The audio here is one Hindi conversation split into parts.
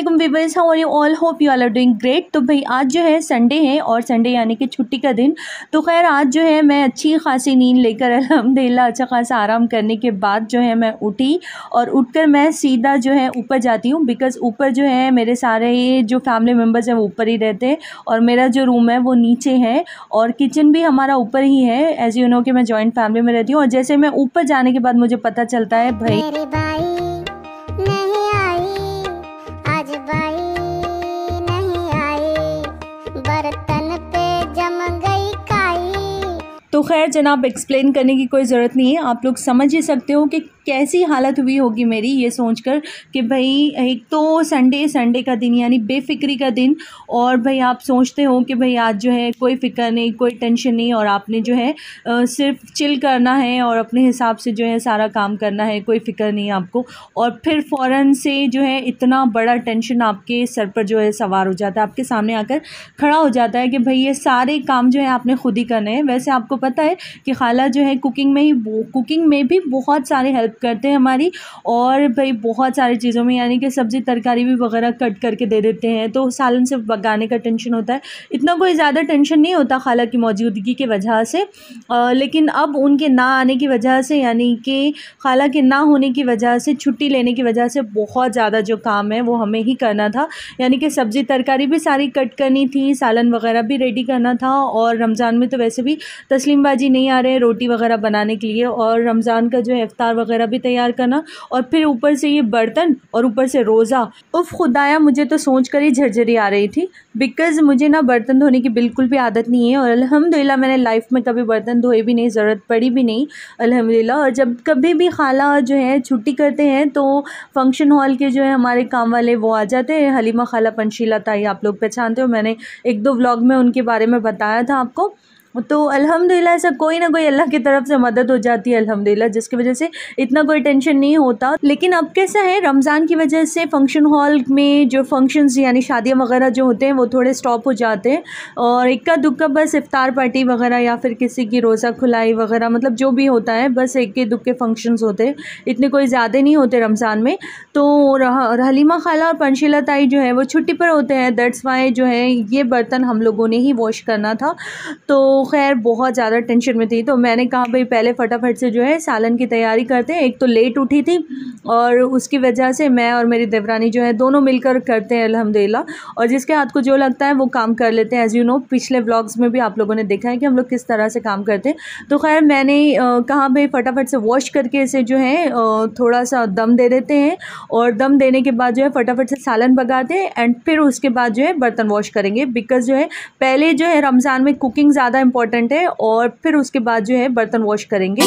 वालेकुम viewers how are you all hope you are doing great तो भाई, आज जो है संडे है और संडे यानी कि छुट्टी का दिन। तो खैर, आज जो है मैं अच्छी खासी नींद लेकर, अल्हम्दुलिल्लाह अच्छा खासा आराम करने के बाद जो है मैं उठी और उठकर मैं सीधा जो है ऊपर जाती हूँ बिकॉज़ ऊपर जो है मेरे सारे जो फैमिली मेंबर्स हैं वो ऊपर ही रहते हैं और मेरा जो रूम है वो नीचे है और किचन भी हमारा ऊपर ही है। एज़ यू नो कि मैं जॉइंट फैमिली में रहती हूँ और जैसे मैं ऊपर जाने के बाद मुझे पता चलता है भाई। खैर जनाब एक्सप्लेन करने की कोई ज़रूरत नहीं है। आप लोग समझ ही सकते हो कि कैसी हालत हुई होगी मेरी ये सोचकर कि भाई एक तो संडे संडे का दिन यानी बेफिक्री का दिन और भाई आप सोचते हो कि भाई आज जो है कोई फ़िक्र नहीं कोई टेंशन नहीं और आपने जो है अ, सिर्फ़ चिल करना है और अपने हिसाब से जो है सारा काम करना है कोई फ़िक्र नहीं आपको। और फिर फ़ौर से जो है इतना बड़ा टेंशन आपके सर पर जो है सवार हो जाता है आपके सामने आकर खड़ा हो जाता है कि भाई ये सारे काम जो है आपने खुद ही करने हैं। वैसे आपको पता है कि खाला जो है कुकिंग में ही कुकिंग में भी बहुत सारे हेल्प करते हैं हमारी और भाई बहुत सारी चीज़ों में यानी कि सब्ज़ी तरकारी भी वगैरह कट करके दे देते हैं तो सालन से पकाने का टेंशन होता है। इतना कोई ज़्यादा टेंशन नहीं होता खाला की मौजूदगी की वजह से। अ, लेकिन अब उनके ना आने की वजह से यानी कि खाला के ना होने की वजह से छुट्टी लेने की वजह से बहुत ज़्यादा जो काम है वो हमें ही करना था। यानी कि सब्ज़ी तरकारी भी सारी कट करनी थी सालन वगैरह भी रेडी करना था और रमज़ान में तो वैसे भी तस्लीम बाजी नहीं आ रहे रोटी वगैरह बनाने के लिए और रमज़ान का जो है इफ्तार वगैरह भी तैयार करना और फिर ऊपर से ये बर्तन और ऊपर से रोज़ा। उफ, खुदाया, मुझे तो सोच कर ही झरझरी आ रही थी। बिकॉज़ मुझे ना बर्तन धोने की बिल्कुल भी आदत नहीं है और अल्हम्दुलिल्लाह मैंने लाइफ में कभी बर्तन धोए भी नहीं, ज़रूरत पड़ी भी नहीं, अल्हम्दुलिल्लाह। और जब कभी भी खाला जो है, छुट्टी करते हैं तो फ़ंक्शन हॉल के जो है, हमारे काम वाले वो आ जाते हैं। हलीमा खाला पंशीला ताई, आप लोग पहचानते हो, मैंने एक दो व्लॉग में उनके बारे में बताया था आपको। तो अल्हम्दुलिल्लाह, ऐसा कोई ना कोई अल्लाह की तरफ़ से मदद हो जाती है, अल्हम्दुलिल्लाह, जिसकी वजह से इतना कोई टेंशन नहीं होता। लेकिन अब कैसा है, रमज़ान की वजह से फ़ंक्शन हॉल में जो फ़ंक्शंस, यानी शादियाँ वगैरह जो होते हैं, वो थोड़े स्टॉप हो जाते हैं। और इक्का दुक्का बस इफ्तार पार्टी वगैरह या फिर किसी की रोज़ा खुलाई वगैरह मतलब जो भी होता है, बस इक्के दुक्के फ़ंक्शंस होते हैं। इतने कोई ज़्यादा नहीं होते रमज़ान में। तो हलीमा खाला और पंशीला ताई जो है, वो छुट्टी पर होते हैं। दैट्स वाई जो है, ये बर्तन हम लोगों ने ही वॉश करना था। तो खैर, बहुत ज़्यादा टेंशन में थी। तो मैंने कहा, भाई, पहले फटाफट से जो है, सालन की तैयारी करते हैं। एक तो लेट उठी थी और उसकी वजह से मैं और मेरी देवरानी जो है, दोनों मिलकर करते हैं, अल्हम्दुलिल्लाह। और जिसके हाथ को जो लगता है, वो काम कर लेते हैं। एज़ यू नो पिछले व्लॉग्स में भी आप लोगों ने देखा है कि हम लोग किस तरह से काम करते हैं। तो खैर, मैंने कहा, भाई, फटाफट से वॉश करके इसे जो है थोड़ा सा दम दे देते हैं। और दम देने के बाद जो है, फटाफट से सालन पकाते हैं। एंड फिर उसके बाद जो है, बर्तन वॉश करेंगे। बिकॉज़ जो है, पहले जो है, रमज़ान में कुकिंग ज़्यादा इंपॉर्टेंट है और फिर उसके बाद जो है बर्तन वॉश करेंगे।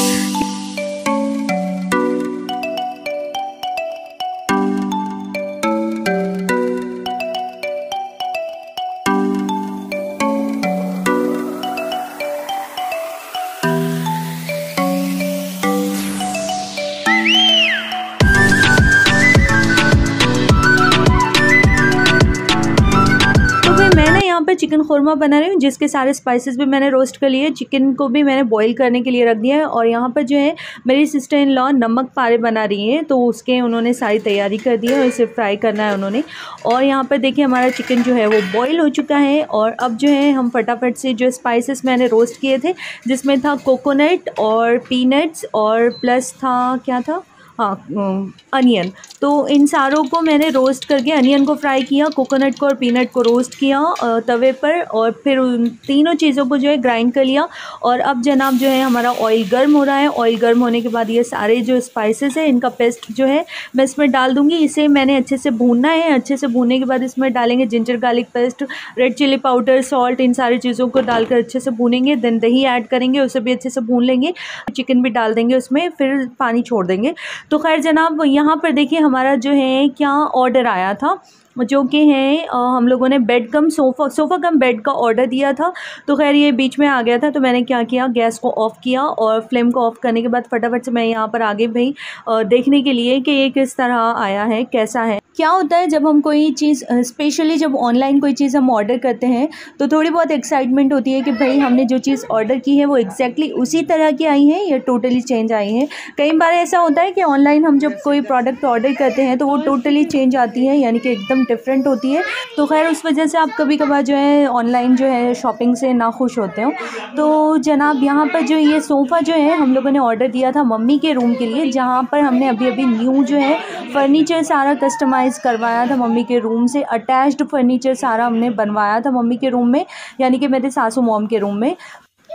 चिकन खुरमा बना रही हूँ जिसके सारे स्पाइसेस भी मैंने रोस्ट कर लिए चिकन को भी मैंने बॉईल करने के लिए रख दिया है और यहाँ पर जो है मेरी सिस्टर इन लॉ नमक पारे बना रही हैं तो उसके उन्होंने सारी तैयारी कर दी है और इसे फ्राई करना है उन्होंने और यहाँ पर देखिए हमारा चिकन जो है वो बॉईल हो चुका है और अब जो है हम फटाफट से जो स्पाइसेस मैंने रोस्ट किए थे, जिसमें था कोकोनट और पीनट्स और प्लस था, क्या था? अनियन। तो इन सारों को मैंने रोस्ट करके अनियन को फ्राई किया, कोकोनट को और पीनट को रोस्ट किया तवे पर और फिर उन तीनों चीज़ों को जो है ग्राइंड कर लिया। और अब जनाब जो है हमारा ऑयल गर्म हो रहा है। ऑयल गर्म होने के बाद ये सारे जो स्पाइसेस है, इनका पेस्ट जो है मैं इसमें डाल दूँगी। इसे मैंने अच्छे से भूनना है। अच्छे से भूनने के बाद इसमें डालेंगे ginger garlic paste red chilli powder salt इन सारी चीज़ों को डालकर अच्छे से भूनेंगे। देन दही ऐड करेंगे, उसे भी अच्छे से भून लेंगे। चिकन भी डाल देंगे उसमें, फिर पानी छोड़ देंगे। तो खैर जनाब, यहाँ पर देखिए हमारा जो है, क्या ऑर्डर आया था? जो कि है हम लोगों ने bed cum sofa sofa cum bed का ऑर्डर दिया था। तो खैर ये बीच में आ गया था तो मैंने क्या किया? गैस को ऑफ़ किया और फ्लेम को ऑफ़ करने के बाद फटाफट से मैं यहाँ पर आगे भाई देखने के लिए कि ये किस तरह आया है, कैसा है। क्या होता है, जब हम कोई चीज़, स्पेशली जब ऑनलाइन कोई चीज़ हम ऑर्डर करते हैं तो थोड़ी बहुत एक्साइटमेंट होती है कि भाई हमने जो चीज़ ऑर्डर की है, वो एग्जैक्टली उसी तरह की आई है या टोटली चेंज आई है। कई बार ऐसा होता है कि ऑनलाइन हम जब कोई प्रोडक्ट ऑर्डर करते हैं तो वो टोटली चेंज आती है, यानी कि एकदम डिफरेंट होती है। तो खैर, उस वजह से आप कभी कभार जो है ऑनलाइन जो है शॉपिंग से ना खुश होते हो। तो जनाब, यहाँ पर जो ये सोफ़ा जो है, हम लोगों ने ऑर्डर दिया था मम्मी के रूम के लिए, जहाँ पर हमने अभी अभी न्यू जो है फ़र्नीचर सारा कस्टमाइज कस्टमाइज़ करवाया था मम्मी के रूम से अटैच्ड फर्नीचर सारा हमने बनवाया था मम्मी के रूम में, यानी कि मेरे सासू मोम के रूम में।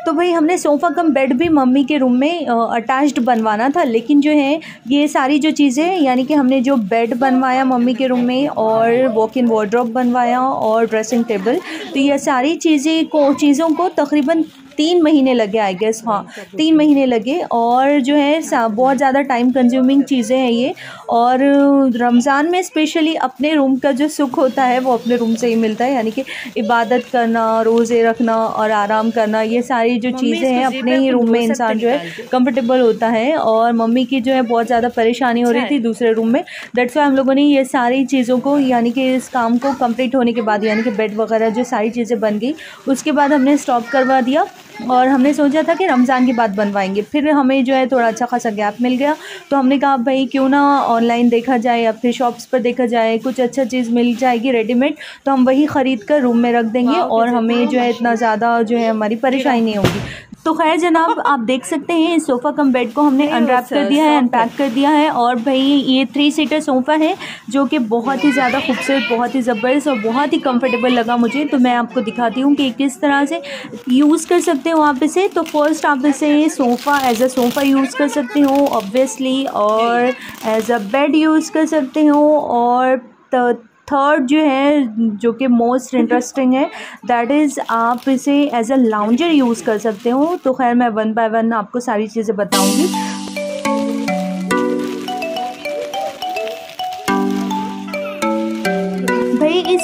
तो भाई हमने सोफ़ा कम बेड भी मम्मी के रूम में अटैच्ड बनवाना था, लेकिन जो है, ये सारी जो चीज़ें, यानी कि हमने जो बेड बनवाया मम्मी के रूम में, और वॉक इन वार्ड्रॉप बनवाया, और ड्रेसिंग टेबल तो ये सारी चीज़ें को, चीज़ों को तकरीबन तीन महीने लगे आई गेस हाँ तीन महीने लगे, और जो है बहुत ज़्यादा टाइम कंज्यूमिंग चीज़ें हैं ये, और रमज़ान में स्पेशली अपने रूम का जो सुख होता है, वो अपने रूम से ही मिलता है, यानी कि इबादत करना, रोज़े रखना, और आराम करना, ये सारी जो चीज़ें हैं अपने ही रूम में इंसान जो है कंफर्टेबल होता है और मम्मी की जो है बहुत ज़्यादा परेशानी हो रही थी दूसरे रूम में। डेट्स वाई हम लोगों ने ये सारी चीज़ों को यानी कि इस काम को कंप्लीट होने के बाद यानी कि बेड वगैरह जो सारी चीज़ें बन गई उसके बाद हमने स्टॉप करवा दिया। और हमने सोचा था कि रमज़ान के बाद बनवाएँगे। फिर हमें जो है थोड़ा अच्छा खासा गैप मिल गया। तो हमने कहा भाई क्यों ना ऑनलाइन देखा जाए या फिर शॉप्स पर देखा जाए कुछ अच्छा चीज़ मिल जाएगी रेडीमेड तो हम वही ख़रीद कर रूम में रख देंगे और हमें जो है इतना ज़्यादा जो है हमारी परेशानी नहीं होगी। तो खैर जनाब आप देख सकते हैं इस सोफ़ा कम बेड को हमने अनरैप कर दिया है अनपैक कर दिया है और भाई ये थ्री सीटर सोफ़ा है जो कि बहुत ही ज़्यादा खूबसूरत बहुत ही ज़बरदस्त और बहुत ही कंफर्टेबल लगा मुझे। तो मैं आपको दिखाती हूँ कि किस तरह से यूज़ कर सकते हो आप इसे। तो फ़र्स्ट आप इसे sofa as a sofa use कर सकते हो ऑब्वियसली और एज अ बेड यूज़ कर सकते हो, और थर्ड जो है, जो कि मोस्ट इंटरेस्टिंग है दैट इज़ आप इसे एज अ लाउंजर यूज़ कर सकते हो। तो खैर मैं वन बाय वन आपको सारी चीज़ें बताऊँगी।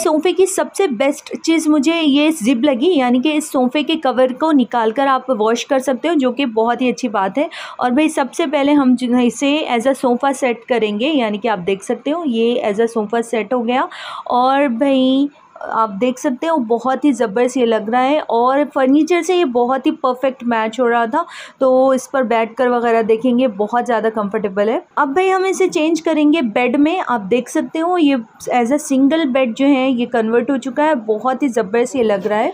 सोफ़े की सबसे बेस्ट चीज़ मुझे ये ज़िप लगी, यानी कि इस सोफ़े के कवर को निकाल कर आप वॉश कर सकते हो, जो कि बहुत ही अच्छी बात है। और भाई, सबसे पहले हम इसे एज़ अ सोफ़ा सेट करेंगे, यानी कि आप देख सकते हो, ये एज़ अ सोफ़ा सेट हो गया। और भाई आप देख सकते हो बहुत ही ज़बरदस्त ये लग रहा है और फर्नीचर से ये बहुत ही परफेक्ट मैच हो रहा था। तो इस पर बैठ कर वगैरह देखेंगे, बहुत ज़्यादा कंफर्टेबल है। अब भाई हम इसे चेंज करेंगे बेड में। आप देख सकते हो, ये एज अ सिंगल बेड जो है, ये कन्वर्ट हो चुका है, बहुत ही ज़बरदस्त ये लग रहा है।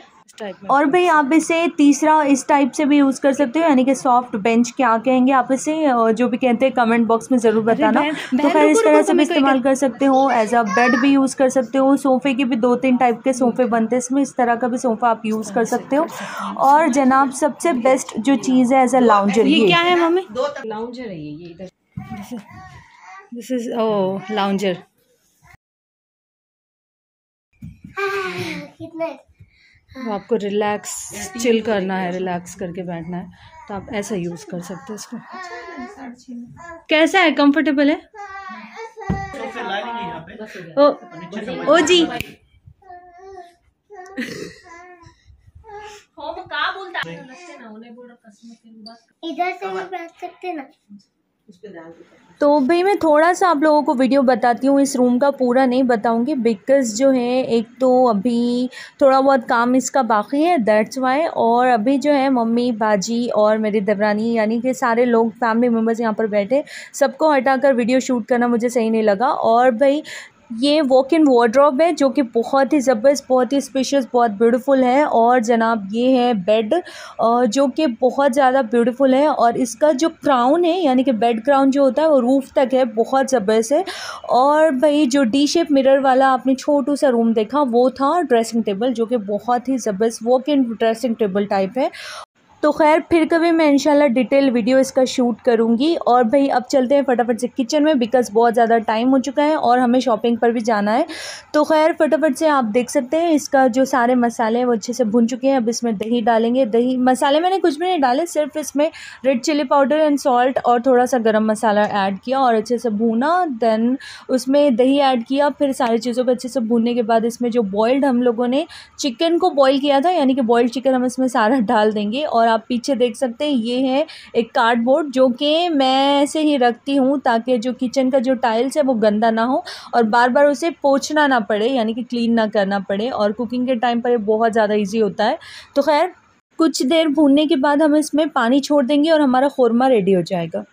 और भाई आप इसे तीसरा इस टाइप से भी यूज़ कर सकते हो यानी कि सॉफ्ट बेंच क्या कहेंगे आप इसे जो भी कहते हैं कमेंट बॉक्स में ज़रूर बताना। तो खैर इस तरह से भी इस्तेमाल कर सकते हो एज अ बेड भी यूज़ कर सकते हो सोफ़े के भी दो तीन टाइप के सोफ़े बनते हैं इसमें इस तरह का भी सोफ़ा आप यूज़ कर सकते हो। और जनाब सबसे बेस्ट जो चीज़ है एज अ लाउंजर ये क्या है मम्मी? लाउंजर है ये ये दिस इज़ ओ लाउंजर कितना तो आपको रिलैक्स चिल करना है रिलैक्स करके बैठना है तो आप ऐसा यूज़ कर सकते हैं इसको कैसा है? कंफर्टेबल है? ओ, ओ जी। इधर से भी बैठ सकते ना। तो भाई मैं थोड़ा सा आप लोगों को वीडियो बताती हूँ। इस रूम का पूरा नहीं बताऊँगी बिकॉज़ जो है, एक तो अभी थोड़ा बहुत काम इसका बाकी है दैट्स वाई और अभी जो है, मम्मी, बाजी और मेरी देवरानी, यानी कि सारे लोग फैमिली मेंबर्स यहाँ पर बैठे। सबको हटाकर वीडियो शूट करना मुझे सही नहीं लगा और भाई ये वॉक इन वार्ड्रॉप है, जो कि बहुत ही ज़बरदस्त, बहुत ही स्पेशियस बहुत ब्यूटीफुल है। और जनाब, ये है बेड जो कि बहुत ज़्यादा ब्यूटीफुल है। और इसका जो क्राउन है, यानी कि बेड क्राउन जो होता है, वो रूफ़ तक है, बहुत ज़बरदस्त है। और भाई, जो डी शेप मिरर वाला आपने छोटू सा रूम देखा, वो था ड्रेसिंग टेबल जो कि बहुत ही ज़बरदस्त walk in dressing table type है। तो खैर, फिर कभी मैं इंशाल्लाह डिटेल वीडियो इसका शूट करूँगी। और भाई, अब चलते हैं फटाफट से किचन में बिकॉज़ बहुत ज़्यादा टाइम हो चुका है और हमें शॉपिंग पर भी जाना है। तो खैर, फटाफट से आप देख सकते हैं, इसका जो सारे मसाले हैं, वो अच्छे से भुन चुके हैं। अब इसमें दही डालेंगे। दही, मसाले मैंने कुछ भी नहीं डाले, सिर्फ़ इसमें red chilli powder and salt और थोड़ा सा गर्म मसाला ऐड किया और अच्छे से भूना। देन उसमें दही ऐड किया। फिर सारी चीज़ों को अच्छे से भूनने के बाद इसमें जो बॉयल्ड हम लोगों ने चिकन को बॉयल किया था, यानी कि बॉयल्ड चिकन हम इसमें सारा डाल देंगे और आप पीछे देख सकते हैं, ये है एक कार्डबोर्ड जो कि मैं ऐसे ही रखती हूँ ताकि जो किचन का जो टाइल्स है वो गंदा ना हो और बार बार उसे पोछना ना पड़े, यानी कि क्लीन ना करना पड़े और कुकिंग के टाइम पर बहुत ज़्यादा ईजी होता है। तो खैर, कुछ देर भूनने के बाद हम इसमें पानी छोड़ देंगे और हमारा खुरमा रेडी हो जाएगा।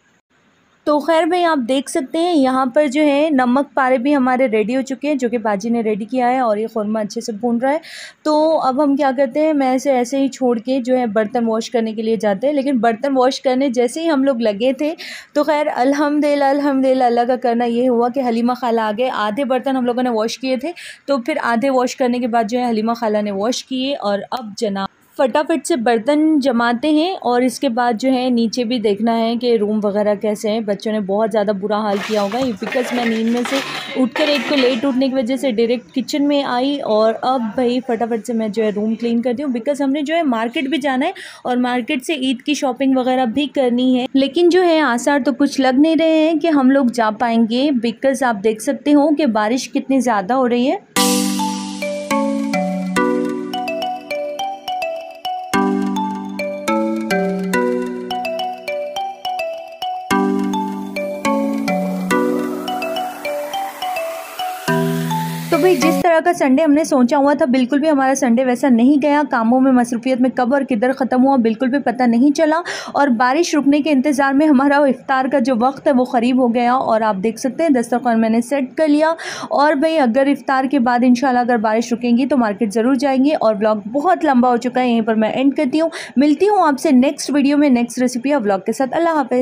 तो खैर भाई, आप देख सकते हैं, यहाँ पर जो है, नमक पारे भी हमारे रेडी हो चुके हैं, जो कि बाजी ने रेडी किया है और ये खुरमा अच्छे से भून रहा है। तो अब हम क्या करते हैं, मैं ऐसे ऐसे ही छोड़ के जो है, बर्तन वॉश करने के लिए जाते हैं, लेकिन बर्तन वॉश करने जैसे ही हम लोग लगे थे तो खैर अलहमदिल्ला अलहमदिल्ला अल्लाह का करना ये हुआ कि हलीमा खाला आ गए। आधे बर्तन हम लोगों ने वॉश किए थे तो फिर आधे वॉश करने के बाद जो है, हलीमा खाला ने वॉश किए और अब जना फटाफट से बर्तन जमाते हैं और इसके बाद जो है नीचे भी देखना है कि रूम वगैरह कैसे हैं। बच्चों ने बहुत ज़्यादा बुरा हाल किया होगा। ये बिकॉज़ मैं नींद में से उठकर एक तो लेट उठने की वजह से डायरेक्ट किचन में आई और अब भाई फटाफट से मैं जो है रूम क्लीन करती हूँ बिकॉज़ हमने जो है मार्केट भी जाना है और मार्केट से ईद की शॉपिंग वगैरह भी करनी है। लेकिन जो है आसार तो कुछ लग नहीं रहे हैं कि हम लोग जा पाएँगे बिकॉज़ आप देख सकते हो कि बारिश कितनी ज़्यादा हो रही है। तरह का संडे हमने सोचा हुआ था, बिल्कुल भी हमारा संडे वैसा नहीं गया। कामों में मसरूफियत में कब और किधर ख़त्म हुआ, बिल्कुल भी पता नहीं चला। और बारिश रुकने के इंतज़ार में हमारा इफ़ार का जो वक्त है, वो ख़रीब हो गया और आप देख सकते हैं, दस्तरखान मैंने सेट कर लिया। और भाई, अगर इफ़ार के बाद इन अगर बारिश रुकेंगी तो मार्केट ज़रूर जाएँगे और ब्लॉग बहुत लंबा हो चुका है, यहीं पर मैं एंड करती हूँ। मिलती हूँ आपसे नेक्स्ट वीडियो में नेक्स्ट रेसिपी और ब्लॉग के साथ। अल्लाह हाफ़